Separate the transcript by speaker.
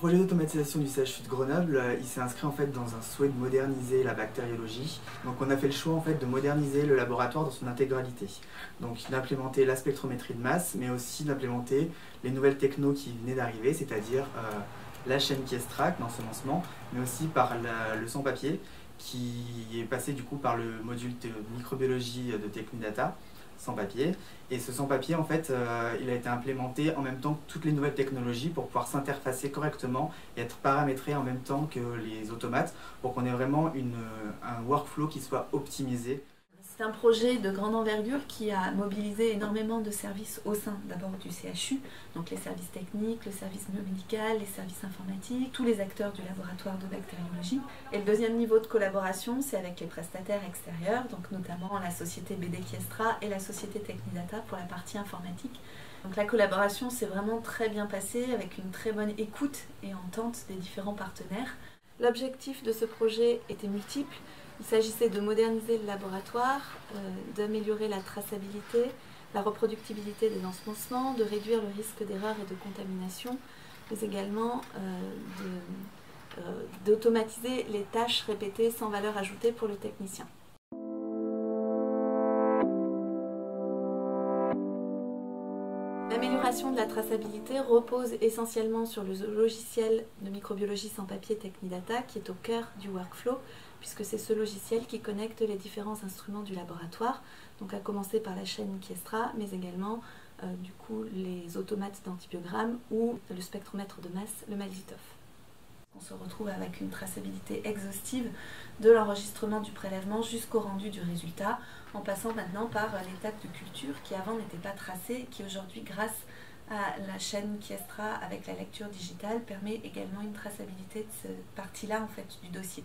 Speaker 1: projet d'automatisation du CHU de Grenoble, euh, il s'est inscrit en fait dans un souhait de moderniser la bactériologie. Donc on a fait le choix en fait de moderniser le laboratoire dans son intégralité. Donc d'implémenter la spectrométrie de masse, mais aussi d'implémenter les nouvelles technos qui venaient d'arriver, c'est-à-dire euh, la chaîne qui extracte, l'ensemencement, mais aussi par le sans-papier qui est passé du coup par le module de microbiologie de Technidata sans papier. Et ce sans papier, en fait, euh, il a été implémenté en même temps que toutes les nouvelles technologies pour pouvoir s'interfacer correctement et être paramétré en même temps que les automates pour qu'on ait vraiment une, un workflow qui soit optimisé.
Speaker 2: C'est un projet de grande envergure qui a mobilisé énormément de services au sein d'abord du CHU, donc les services techniques, le service médical, les services informatiques, tous les acteurs du laboratoire de bactériologie. Et le deuxième niveau de collaboration, c'est avec les prestataires extérieurs, donc notamment la société BD Kiestra et la société Technidata pour la partie informatique. Donc la collaboration s'est vraiment très bien passée avec une très bonne écoute et entente des différents partenaires. L'objectif de ce projet était multiple. Il s'agissait de moderniser le laboratoire, euh, d'améliorer la traçabilité, la reproductibilité des ensemencements, de réduire le risque d'erreur et de contamination, mais également euh, euh, d'automatiser les tâches répétées sans valeur ajoutée pour le technicien. L'amélioration de la traçabilité repose essentiellement sur le logiciel de microbiologie sans papier Technidata qui est au cœur du workflow puisque c'est ce logiciel qui connecte les différents instruments du laboratoire, donc à commencer par la chaîne Kiestra, mais également euh, du coup les automates d'antibiogramme ou le spectromètre de masse, le Malzitov. On se retrouve avec une traçabilité exhaustive de l'enregistrement du prélèvement jusqu'au rendu du résultat, en passant maintenant par l'étape de culture qui avant n'était pas tracée qui aujourd'hui, grâce à la chaîne Kiestra avec la lecture digitale, permet également une traçabilité de cette partie-là en fait, du dossier.